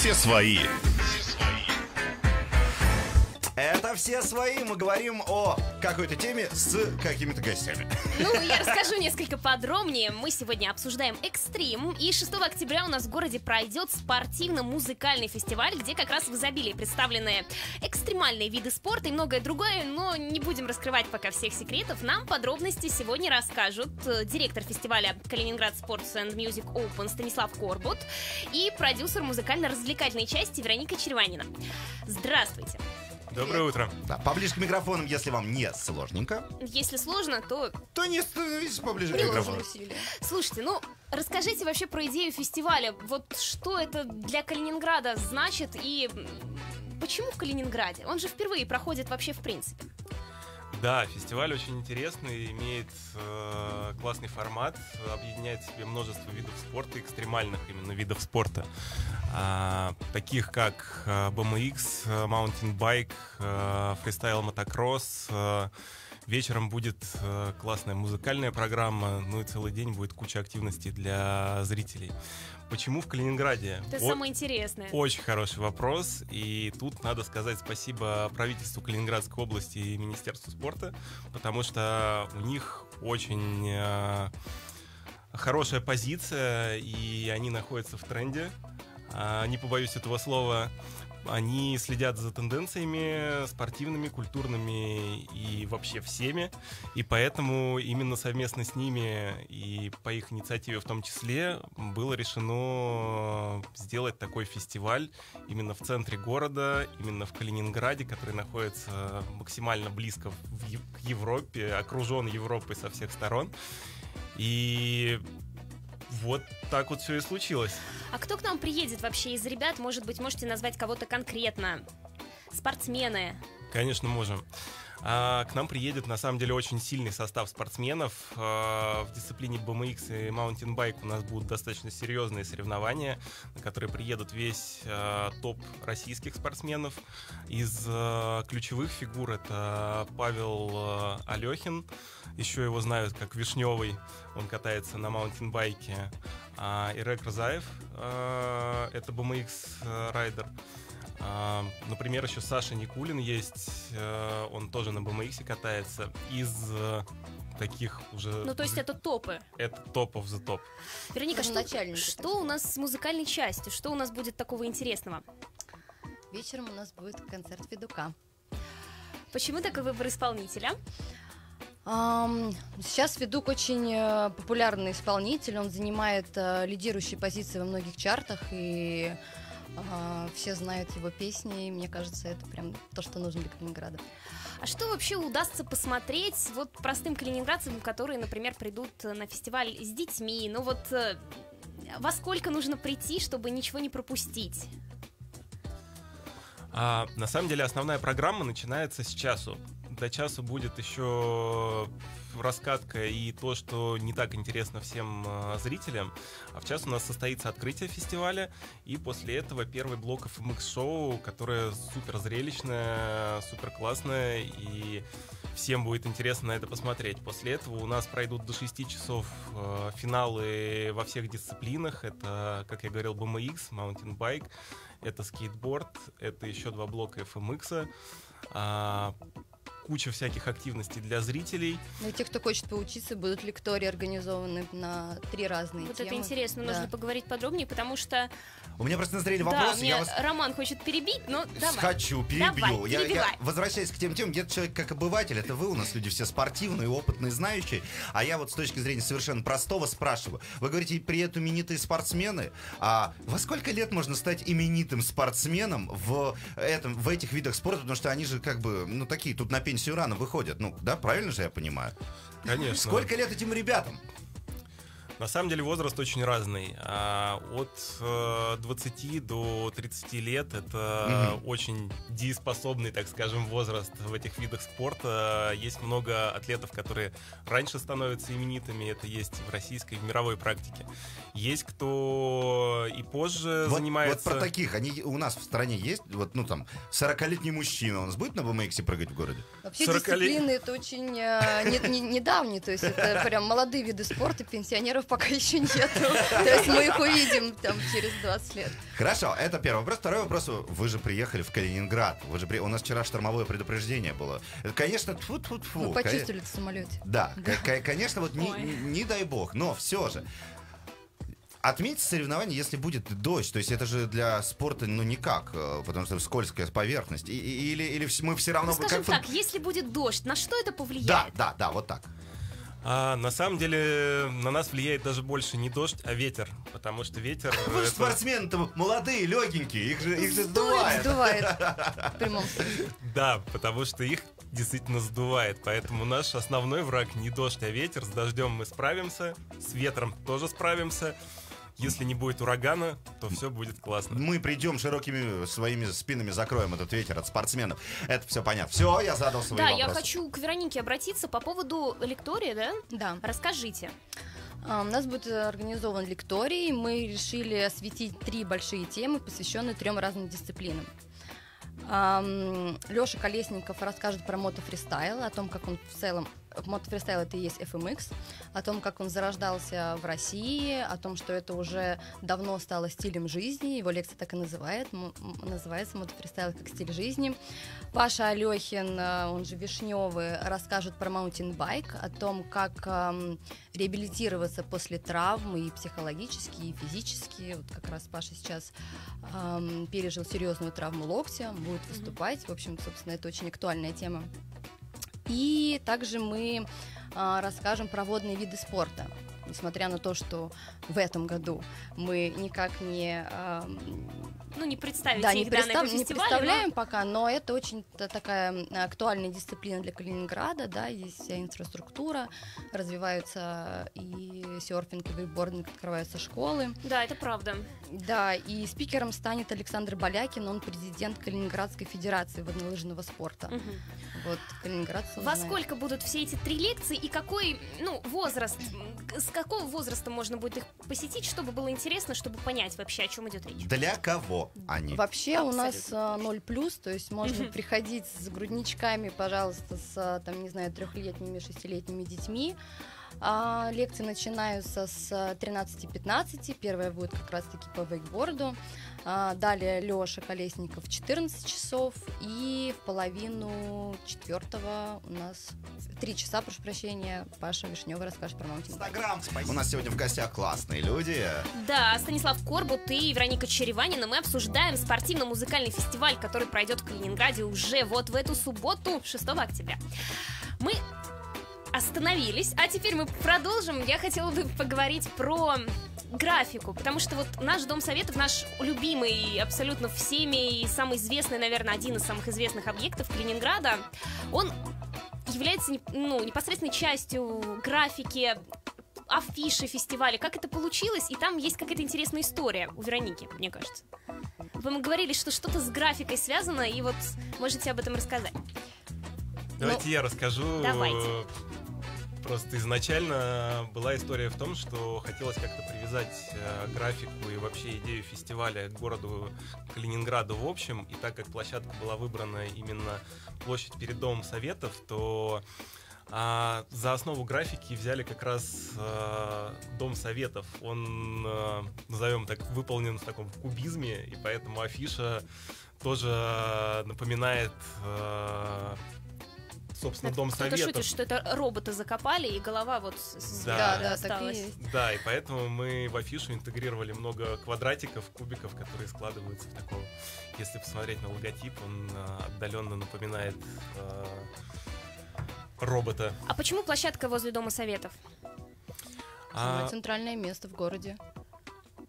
все свои. Это все свои. Мы говорим о какой-то теме с какими-то гостями. Ну, я расскажу несколько подробнее. Мы сегодня обсуждаем экстрим. И 6 октября у нас в городе пройдет спортивно-музыкальный фестиваль, где как раз в изобилии представлены экстремальные виды спорта и многое другое. Но не будем раскрывать пока всех секретов. Нам подробности сегодня расскажут э, директор фестиваля Калининград Sports and Music Open Станислав Корбут и продюсер музыкально-развлекательной части Вероника Черванина. Здравствуйте. Доброе утро. Да, поближе к микрофонам, если вам не сложненько, Если сложно, то то не становитесь поближе к микрофону. усилия. Слушайте, ну расскажите вообще про идею фестиваля. Вот что это для Калининграда значит и почему в Калининграде? Он же впервые проходит вообще в принципе. Да, фестиваль очень интересный, имеет э, классный формат, объединяет в себе множество видов спорта, экстремальных именно видов спорта, А, таких как э, BMX, э, Mountain Bike, э, фристайл мотокросс. э, Вечером будет э, классная музыкальная программа, ну и целый день будет куча активностей для зрителей. Почему в Калининграде? Это О- самое интересное. Очень хороший вопрос. И тут надо сказать спасибо правительству Калининградской области и Министерству спорта, потому что у них очень э, хорошая позиция, и они находятся в тренде. А, не побоюсь этого слова. Они следят за тенденциями спортивными, культурными и вообще всеми. И поэтому именно совместно с ними и по их инициативе в том числе было решено сделать такой фестиваль именно в центре города, именно в Калининграде, который находится максимально близко в к Европе, окружен Европой со всех сторон. И вот так вот все и случилось. А кто к нам приедет вообще из ребят? Может быть, можете назвать кого-то конкретно? Спортсмены. Конечно, можем. А, к нам приедет, на самом деле, очень сильный состав спортсменов. А, в дисциплине BMX и Mountain Bike у нас будут достаточно серьезные соревнования, на которые приедут весь а, топ российских спортсменов. Из ключевых фигур это Павел Алехин, еще его знают как Вишневый, он катается на маунтинбайке. Ирек Розаев, это BMX rider. А, Например, еще Саша Никулин есть, э, он тоже на BMX катается. Из э, таких уже... Ну, то есть это топы. это top of the top. Вероника, что, Начальники, что у нас с музыкальной частью? Что у нас будет такого интересного? Вечером у нас будет концерт Федука. Почему такой выбор исполнителя? Сейчас Федук очень э, популярный исполнитель, он занимает лидирующие позиции во многих чартах, и все знают его песни, и мне кажется, это прям то, что нужно для Калининграда. А что вообще удастся посмотреть вот простым калининградцам, которые, например, придут на фестиваль с детьми? Ну вот э, во сколько нужно прийти, чтобы ничего не пропустить? А, на самом деле основная программа начинается с часу. До часу будет еще раскатка и то, что не так интересно всем а, зрителям. А в час у нас состоится открытие фестиваля, и после этого первый блок FMX-шоу, которое супер зрелищное, супер классное, и всем будет интересно на это посмотреть. После этого у нас пройдут до 6 часов э, финалы во всех дисциплинах. Это, как я говорил, BMX, Mountain Bike, это скейтборд, это еще два блока FMX, а, куча всяких активностей для зрителей. Ну и те, кто хочет поучиться, будут лектории организованы на три разные Вот темы. это интересно, Да. нужно поговорить подробнее, потому что У меня просто назрели да, вопросы, меня я вас Роман хочет перебить, но давай. Хочу, перебью. Давай, я, я, перебивай. возвращаясь к тем темам, где человек как обыватель, это вы у нас люди все спортивные, опытные, знающие. А я вот с точки зрения совершенно простого спрашиваю. Вы говорите, приедут именитые спортсмены. А во сколько лет можно стать именитым спортсменом в, этом, в этих видах спорта? Потому что они же как бы, ну такие, тут на пенсию рано выходят. Ну, да, правильно же я понимаю? Конечно. Сколько лет этим ребятам? На самом деле возраст очень разный. А, От э, 20 до 30 лет это очень дееспособный, так скажем, возраст в этих видах спорта. Есть много атлетов, которые раньше становятся именитыми. Это есть в российской, и в мировой практике. Есть кто и позже Вот, занимается... вот про таких, они у нас в стране есть, вот, ну там, 40-летний мужчина, у нас будет на BMX прыгать в городе? Вообще 40 лет. дисциплины это очень э, не- не- недавние, то есть это прям молодые виды спорта, пенсионеров пока еще нету. То есть мы их увидим там через 20 лет. Хорошо, это первый вопрос. Второй вопрос. Вы же приехали в Калининград. Вы же при... У нас вчера штормовое предупреждение было. Это, Конечно, тьфу -тьфу -тьфу. Мы почувствовали в самолете. Да, к- конечно, вот не, не дай бог, но все же. Отметьте соревнование, если будет дождь. То есть это же для спорта, ну, никак, э, потому что скользкая поверхность. И- или, или мы все равно... Ну, скажем как так, если будет дождь, на что это повлияет? Да, да, да, вот так. А на самом деле на нас влияет даже больше не дождь, а ветер. Потому что ветер... Вы же спортсмены-то молодые, легенькие, их же, их же Сдувает, сдувает. Да, потому что их действительно сдувает. Поэтому наш основной враг не дождь, а ветер. С дождем мы справимся, с ветром тоже справимся. Если не будет урагана, то все будет классно. Мы придем широкими своими спинами, закроем этот ветер от спортсменов. Это все понятно. Все, я задал свои Да, вопросы. я хочу к Веронике обратиться по поводу лектория, да? Да. Расскажите. А, У нас будет организован лекторий. Мы решили осветить три большие темы, посвященные трем разным дисциплинам. Леша Колесников расскажет про мотофристайл, о том, как он в целом мотофристайл это и есть FMX, о том, как он зарождался в России, о том, что это уже давно стало стилем жизни. Его лекция так и называет, называется мотофристайл как стиль жизни. Паша Алехин, э, он же Вишневый, расскажет про маунтинбайк, о том, как эм, реабилитироваться после травмы и психологически, и физически. Вот как раз Паша сейчас эм, пережил серьезную травму локтя, будет выступать. В общем, собственно, это очень актуальная тема. И также мы а, расскажем про водные виды спорта. Несмотря на то, что в этом году мы никак не, ам, Ну, не представите да, не, их да, на представ- этом не представляем пока, но это очень та- такая актуальная дисциплина для Калининграда, да, есть вся инфраструктура, развиваются и серфинг, и вейкбординг, открываются школы. но- Да, это правда. Да, и спикером станет Александр Болякин, он президент Калининградской федерации воднолыжного спорта. Мгм. Вот, калининградцы Во знают. сколько будут все эти три лекции и какой, ну, возраст, с какого возраста можно будет их посетить, чтобы было интересно, чтобы понять вообще, о чем идет речь? Для кого они? Вообще у нас Абсолютно. а, 0 плюс, то есть можно приходить с грудничками, пожалуйста, с, а, там, не знаю, трехлетними, шестилетними детьми. А, лекции начинаются с а, 13-15. Первая будет как раз-таки по вейкборду. А, далее Леша Колесников 14 часов. И в половину четвертого у нас 3 часа, прошу прощения, Паша Вишневый расскажет про маунтинбайк. Инстаграм. У нас сегодня в гостях классные люди. Да, Станислав Корбут и Вероника Череванина. Мы обсуждаем спортивно-музыкальный фестиваль, который пройдет в Калининграде уже вот в эту субботу, 6 октября. Мы остановились, а теперь мы продолжим. Я хотела бы поговорить про графику, потому что вот наш Дом Советов, наш любимый абсолютно всеми и самый известный, наверное, один из самых известных объектов Калининграда, он является ну, непосредственной частью графики афиши фестиваля, как это получилось, и там есть какая-то интересная история у Вероники, мне кажется. Вы говорили, что что-то с графикой связано, и вот можете об этом рассказать. Давайте я расскажу. Ну, Давайте. Просто изначально была история в том, что хотелось как-то привязать э, графику и вообще идею фестиваля к городу Калининграду в общем. И так как площадка была выбрана именно площадь перед Домом Советов, то а, за основу графики взяли как раз э, Дом Советов. Он, э, назовем так, выполнен в таком кубизме, и поэтому афиша тоже напоминает, э, собственно, Дом Кто-то Советов. шутит, что это робота закопали, и голова вот Да. Да, да, так и осталась. есть. Да, и поэтому мы в афишу интегрировали много квадратиков, кубиков, которые складываются в такого. Если посмотреть на логотип, он а, отдаленно напоминает а, робота. А почему площадка возле Дома Советов? Самое А, центральное место в городе.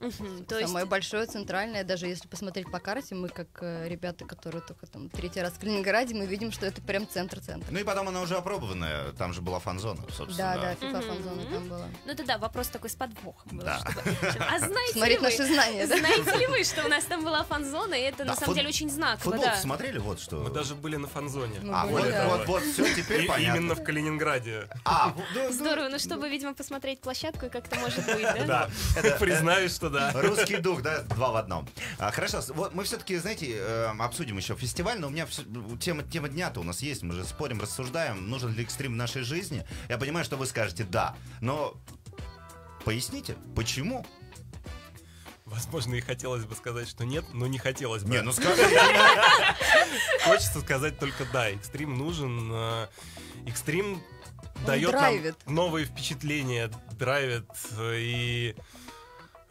Мгм, То есть Самое большое центральное, даже если посмотреть по карте, мы как э, ребята, которые только там третий раз в Калининграде, мы видим, что это прям центр-центр. Ну и потом она уже опробованная. Там же была фан-зона, собственно. Да, да, FIFA фан-зона там была. Ну это да, вопрос такой с подвохом был. Да. чтобы- А знаете Смотреть ли вы, наши знания, да? знаете ли вы, что у нас там была фан-зона, и это Да, на самом фут- деле очень знаково, Футбол да. смотрели? Вот что. мы даже были на фанзоне. Мы А, были, вот, да. вот, вот, все, теперь И- понятно. именно в Калининграде. А, ну, ну, Здорово, ну чтобы, видимо, посмотреть площадку и как это может быть, да? Да, признаюсь, что да. Русский дух, да, два в одном. А, хорошо, вот мы все-таки, знаете, э, обсудим еще фестиваль, но у меня всё- тема, тема дня-то у нас есть, мы же спорим, рассуждаем, нужен ли экстрим в нашей жизни. Я понимаю, что вы скажете «да», но Поясните, почему? Возможно, и хотелось бы сказать, что нет, но не хотелось бы. Не, ну скажи. Хочется сказать только да, экстрим нужен. э, Экстрим дает нам новые впечатления, драйвит э, и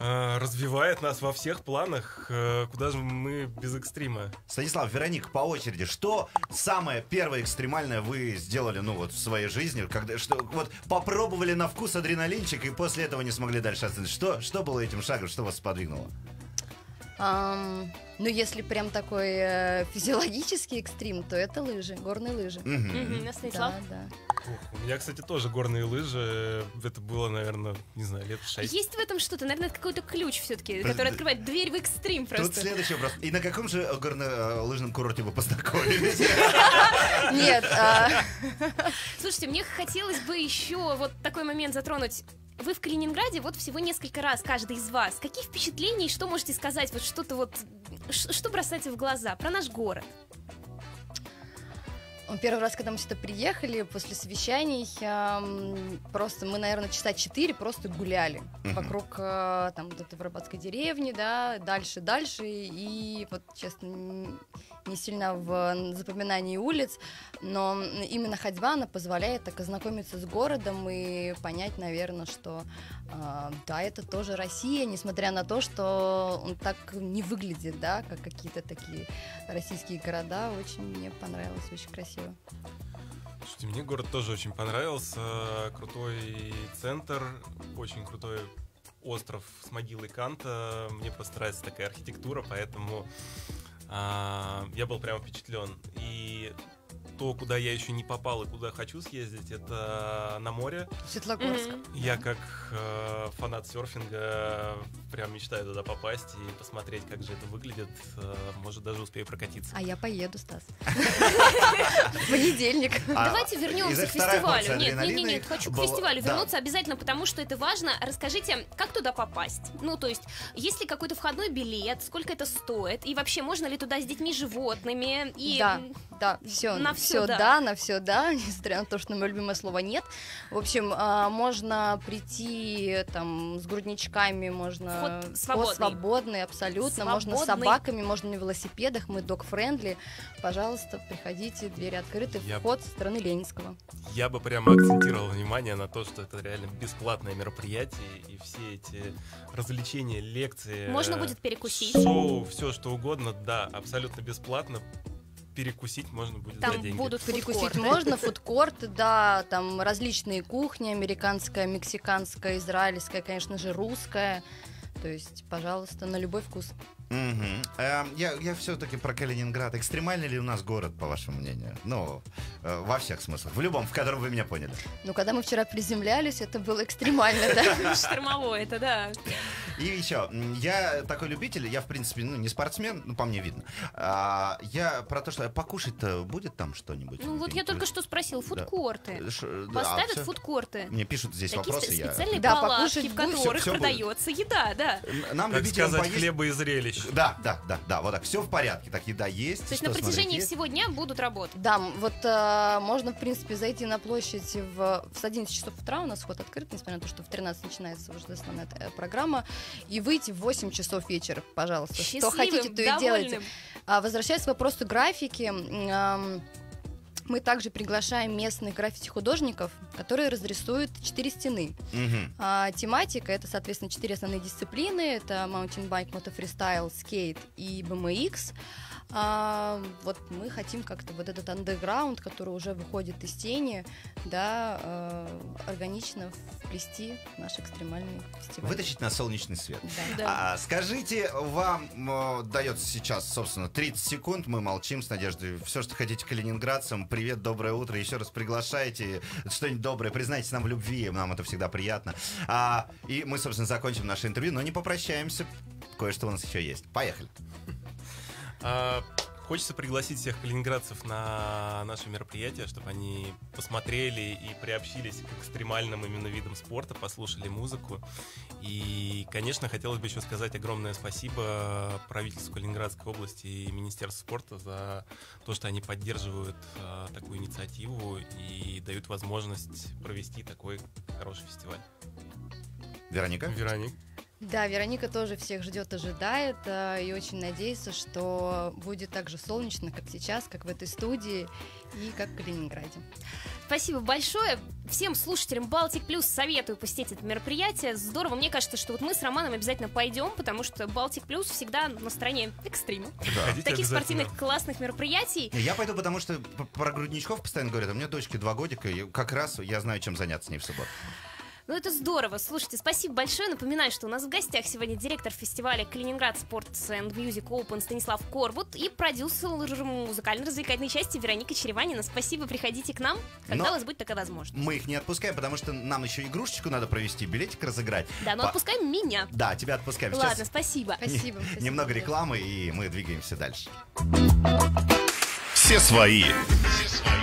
развивает нас во всех планах. Э, Куда же мы без экстрима? Станислав, Вероника, по очереди, что самое первое экстремальное вы сделали, ну вот, в своей жизни, когда, что, вот, попробовали на вкус адреналинчик и после этого не смогли дальше остановиться? Что, что было этим шагом, что вас сподвигнуло? Ам, ну, если прям такой э, физиологический экстрим, то это лыжи, горные лыжи. Мгм. Станислав? Да, да. Ух, у меня, кстати, тоже горные лыжи. Это было, наверное, не знаю, лет шесть. Есть в этом что-то, наверное, это какой-то ключ все-таки, Подожди. который открывает дверь в экстрим Тут просто. следующий вопрос. И на каком же горнолыжном курорте вы познакомились? Нет, а, Слушайте, мне хотелось бы еще вот такой момент затронуть. Вы в Калининграде вот всего несколько раз, каждый из вас. Какие впечатления и что можете сказать? Вот что-то вот, что бросается в глаза про наш город? Первый раз, когда мы сюда приехали, после совещаний, ам, просто мы, наверное, часа четыре просто гуляли Мгм. вокруг э, там вот этой Воробатской деревни, да, дальше, дальше, и вот, честно, не сильно в запоминании улиц, но именно ходьба, она позволяет так ознакомиться с городом и понять, наверное, что а, да, это тоже Россия, несмотря на то, что он так не выглядит, да, как какие-то такие российские города. Очень мне понравилось, очень красиво. Слушайте, мне город тоже очень понравился. Крутой центр, очень крутой остров с могилой Канта. Мне просто нравится такая архитектура, поэтому я был прям впечатлен. И то, куда я еще не попал и куда хочу съездить, это на море. Светлогорск. Мгм. Я как э, фанат серфинга прям мечтаю туда попасть и посмотреть, как же это выглядит. Э, может, даже успею прокатиться. А я поеду, Стас. Понедельник. А, Давайте вернемся к фестивалю. Нет, нет, нет, хочу к фестивалю вернуться обязательно, потому что это важно. Расскажите, как туда попасть? Ну, то есть, есть ли какой-то входной билет, сколько это стоит, и вообще можно ли туда с детьми, животными? И Да, да, все, На всё все да. да, на все да, несмотря на то, что мое любимое слово нет. В общем, а, можно прийти там с грудничками, можно Вход свободный. свободный, абсолютно, можно с Свободный. собаками, можно на велосипедах, мы dog-friendly. Пожалуйста, приходите, двери открыты, Я- вход со стороны Ленинского. Я бы прямо акцентировал внимание на то, что это реально бесплатное мероприятие, и все эти развлечения, лекции... Можно будет перекусить. Шоу, все что угодно, да, абсолютно бесплатно. Перекусить можно будет Там за деньги. будут Перекусить фудкорты. можно, фудкорты, да, там различные кухни, американская, мексиканская, израильская, конечно же, русская. То есть, пожалуйста, на любой вкус. Мгм. Эм, Я, я все-таки про Калининград. Экстремальный ли у нас город, по вашему мнению? Ну, э, во всех смыслах. В любом, в котором вы меня поняли. Ну, когда мы вчера приземлялись, это было экстремально, да. Штормовой, это да. И еще, я такой любитель, я, в принципе, ну, не спортсмен, ну, по мне видно. А, я про то, что поушать-то будет там что-нибудь? Ну, вот я только что спросил, фудкорты. Ш- да, а Поставят всё. фудкорты. Мне пишут здесь Такие вопросы. я- специальные Да, палатки, покушать в будет, которых всё будет. продается еда, да. Нам, Так любителям сказать, поесть... хлеба и зрелищ. Да, да, да, да, вот так, все в порядке, так еда есть. То есть что на протяжении смотреть всего дня будут работать. Да, м, вот э, можно, в принципе, зайти на площадь в, в 11 часов утра, у нас вход открыт, несмотря на то, что в 13 начинается уже основная э, программа, и выйти в 8 часов вечера, пожалуйста. Что Счастливым, хотите, то и делайте. А, возвращаясь к вопросу графики, м, мы также приглашаем местных граффити-художников, которые разрисуют четыре стены. Мгм. А, тематика это, соответственно, четыре основные дисциплины: это маунтинбайк, мотофристайл, скейт и BMX. А, вот мы хотим как-то вот этот андеграунд, который уже выходит из тени, да, э, органично вплести в наш экстремальный фестиваль. Вытащить на солнечный свет. Да. Да. А, скажите, вам э, дается сейчас, собственно, 30 секунд, мы молчим с Надеждой. Все, что хотите калининградцам, привет, доброе утро, еще раз приглашайте что-нибудь доброе, признайтесь нам в любви, нам это всегда приятно. А, и мы, собственно, закончим наше интервью, но не попрощаемся, кое-что у нас еще есть. Поехали. Хочется пригласить всех калининградцев на наше мероприятие, чтобы они посмотрели и приобщились к экстремальным именно видам спорта, послушали музыку. И, конечно, хотелось бы еще сказать огромное спасибо правительству Калининградской области и Министерству спорта за то, что они поддерживают а, такую инициативу и дают возможность провести такой хороший фестиваль. Вероника? Вероник. Да, Вероника тоже всех ждет, ожидает э, и очень надеется, что будет так же солнечно, как сейчас, как в этой студии и как в Калининграде. Спасибо большое. Всем слушателям Балтик Плюс советую посетить это мероприятие. Здорово. Мне кажется, что вот мы с Романом обязательно пойдем, потому что Балтик Плюс всегда на стороне экстрима. Да. Таких спортивных классных мероприятий. Я пойду, потому что про грудничков постоянно говорят, а у меня дочке два годика, и как раз я знаю, чем заняться с ней в субботу. Ну, это здорово. Слушайте, спасибо большое. Напоминаю, что у нас в гостях сегодня директор фестиваля Калининград Sports and Music Open Станислав Корбут и продюсер музыкально-развлекательной части Вероника Череванина. Спасибо, приходите к нам, когда Но- у вас будет такая возможность. Мы их не отпускаем, потому что нам еще игрушечку надо провести, билетик разыграть. Да, но По- отпускаем меня. Да, тебя отпускаем. Сейчас Ладно, спасибо. Спасибо. спасибо немного рекламы, и мы двигаемся дальше. Все свои. Все свои.